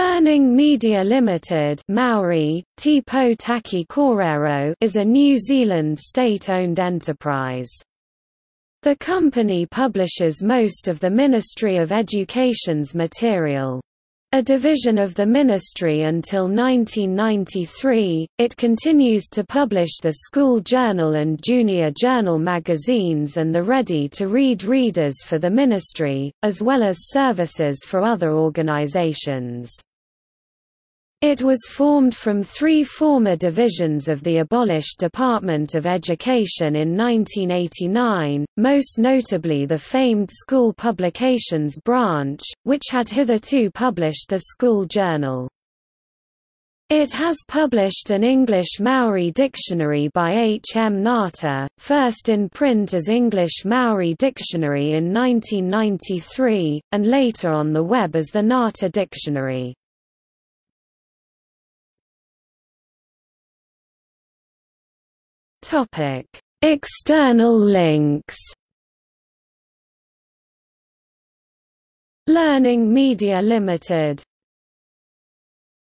Learning Media Limited Maori, Te Pou Taki Korero is a New Zealand state-owned enterprise. The company publishes most of the Ministry of Education's material. A division of the ministry until 1993, it continues to publish the School Journal and Junior Journal magazines and the ready-to-read readers for the ministry, as well as services for other organizations. It was formed from three former divisions of the abolished Department of Education in 1989, most notably the famed School Publications branch, which had hitherto published the School Journal. It has published an English Maori dictionary by H. M. Ngata, first in print as English Maori Dictionary in 1993, and later on the web as the Ngata Dictionary. Topic: External links. Learning Media Limited